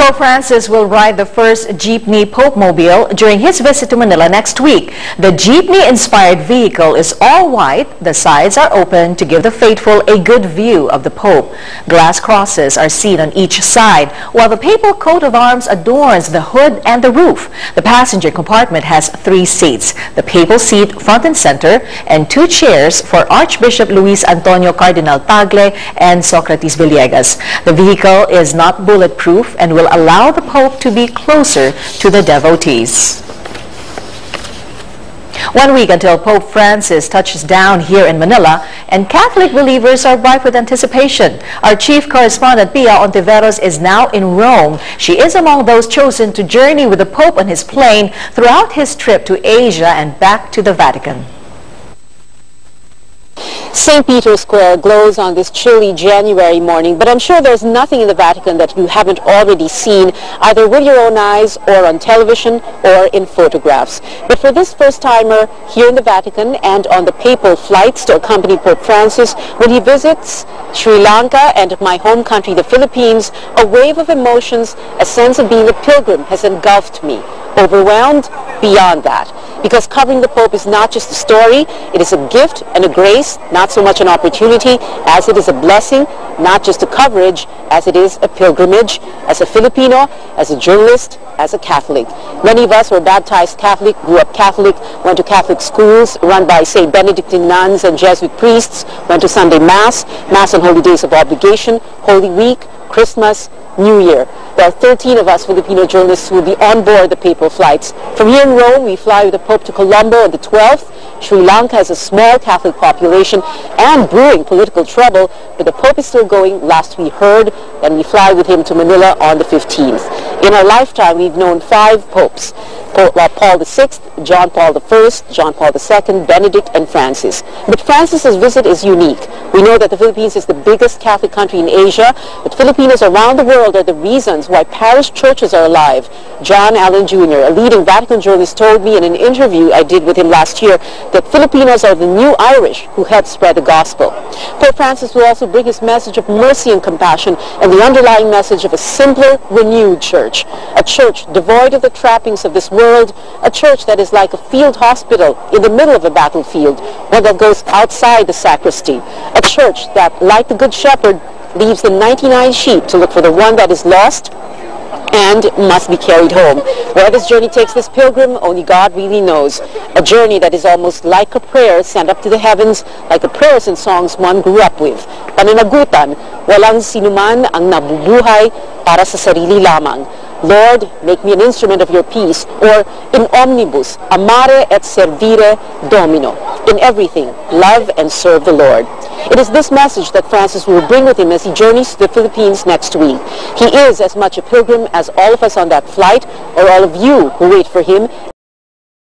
Pope Francis will ride the first jeepney Pope Mobile during his visit to Manila next week. The jeepney-inspired vehicle is all white. The sides are open to give the faithful a good view of the Pope. Glass crosses are seen on each side, while the papal coat of arms adorns the hood and the roof. The passenger compartment has three seats, the papal seat front and center, and two chairs for Archbishop Luis Antonio Cardinal Tagle and Socrates Villegas. The vehicle is not bulletproof and will allow the Pope to be closer to the devotees. One week until Pope Francis touches down here in Manila, and Catholic believers are ripe with anticipation. Our chief correspondent Pia Hontiveros is now in Rome. She is among those chosen to journey with the Pope on his plane throughout his trip to Asia and back to the Vatican. St. Peter's Square glows on this chilly January morning, but I'm sure there's nothing in the Vatican that you haven't already seen, either with your own eyes or on television or in photographs. But for this first-timer here in the Vatican and on the papal flights to accompany Pope Francis when he visits Sri Lanka and my home country, the Philippines, a wave of emotions, a sense of being a pilgrim has engulfed me. Overwhelmed beyond that because covering the Pope is not just a story, it is a gift and a grace, not so much an opportunity as it is a blessing, not just a coverage as it is a pilgrimage, as a Filipino, as a journalist, as a Catholic. Many of us were baptized Catholic, grew up Catholic, went to Catholic schools run by, say, Benedictine nuns and Jesuit priests, went to Sunday Mass, Mass on holy days of obligation, Holy Week, Christmas, New Year. Are 13 of us Filipino journalists will be on board the papal flights. From here in Rome, we fly with the Pope to Colombo on the 12th. Sri Lanka has a small Catholic population and brewing political trouble, but the Pope is still going, last we heard, and we fly with him to Manila on the 15th. In our lifetime, we've known five popes. Uh, Paul VI, John Paul I, John Paul II, Benedict, and Francis. But Francis's visit is unique. We know that the Philippines is the biggest Catholic country in Asia, but Filipinos around the world are the reasons why parish churches are alive. John Allen Jr., a leading Vatican journalist, told me in an interview I did with him last year that Filipinos are the new Irish who help spread the gospel. Pope Francis will also bring his message of mercy and compassion and the underlying message of a simpler, renewed church. A church devoid of the trappings of this world, a church that is like a field hospital in the middle of a battlefield, one that goes outside the sacristy. A church that, like the Good Shepherd, leaves the 99 sheep to look for the one that is lost and must be carried home. Where this journey takes this pilgrim, only God really knows. A journey that is almost like a prayer sent up to the heavens, like the prayers and songs one grew up with. Pananagutan, walang sinuman ang nabubuhay para sa sarili lamang. Lord, make me an instrument of your peace, or in omnibus, amare et servire domino. In everything, love and serve the Lord. It is this message that Francis will bring with him as he journeys to the Philippines next week. He is as much a pilgrim as all of us on that flight, or all of you who wait for him,